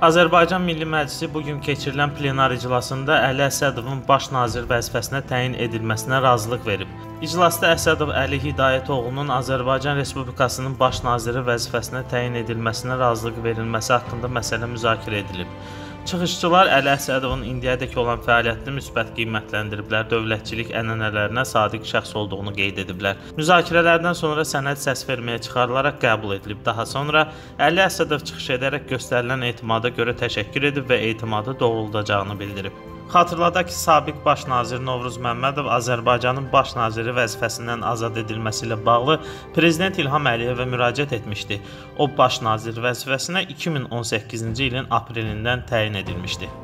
Azərbaycan Milli Məclisi bu gün keçirilən plenar iclasında Əli Əsədovun baş nazir vəzifəsinə təyin edilməsinə razılıq verib. İclasda Əsədov Əli Hidayətoğlunun Azərbaycan Respublikasının baş naziri vəzifəsinə təyin edilməsinə razılıq verilməsi haqqında məsələ müzakirə edilib. Çıxışçılar Əli Əsədovun indiyədək olan fəaliyyətini müsbət qiymətləndiriblər, dövlətçilik ənənələrinə sadiq şəxs olduğunu qeyd ediblər. Müzakirələrdən sonra sənəd səs verməyə çıxarılaraq qəbul edilib. Daha sonra Əli Əsədov çıxış edərək göstərilən etimada görə təşəkkür edib və etimadı doğruldacağını bildirib. Xatırladaq ki, sabiq baş nazir Novruz Məmmədov Azərbaycanın baş naziri vəzifəsindən azad edilməsi ilə bağlı prezident İlham Əliyevə müraciət etmişdi. O baş nazir vəzifəsinə 2018-ci ilin aprelindən təyin edilmişdi.